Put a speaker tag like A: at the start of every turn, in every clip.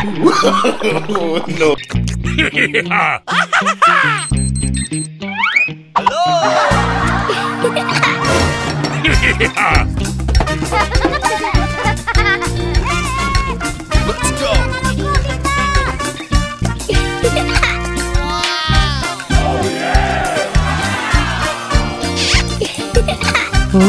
A: oh, no. Hello. Let's go. Ooh.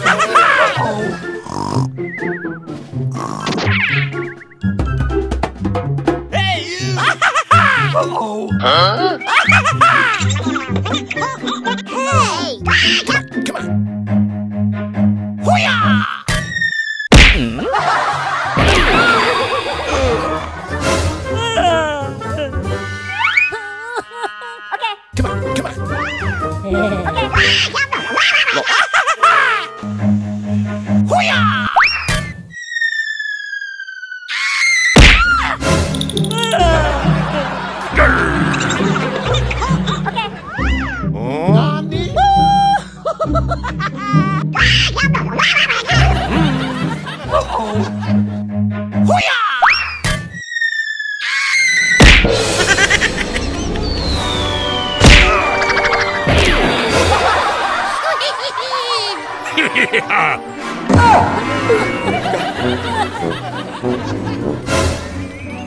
A: Hello. Huh? hey. Come on. Hooyah! okay. Come on, come on. okay.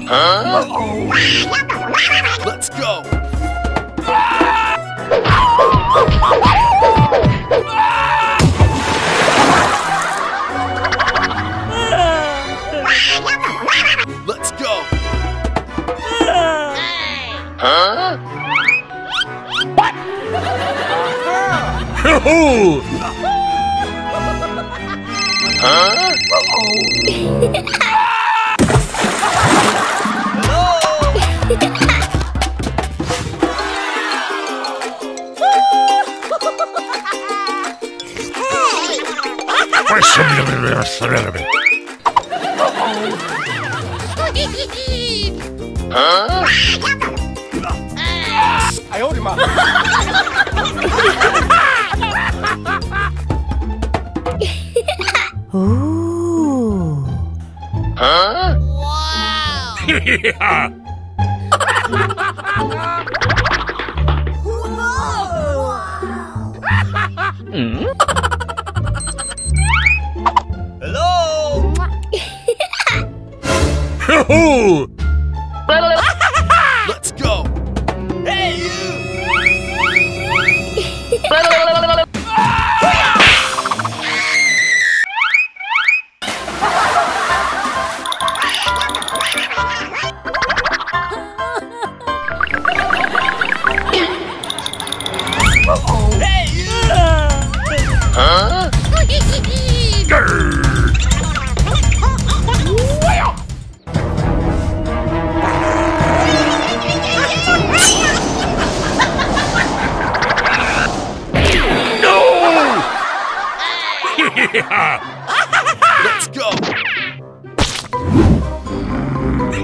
A: huh? Uh-oh. Let's go. Let's go. Huh? What? hoo 快死哎呦我的妈！哦。Huh? Wow! yeah. Hello! Hoo-hoo!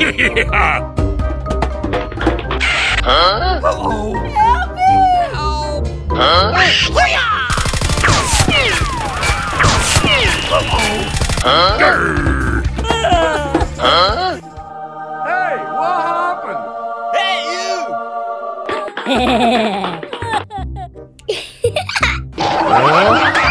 A: huh? Help me! Help! Huh? Huh? Grr. huh? Hey, what happened? Hey, you! huh?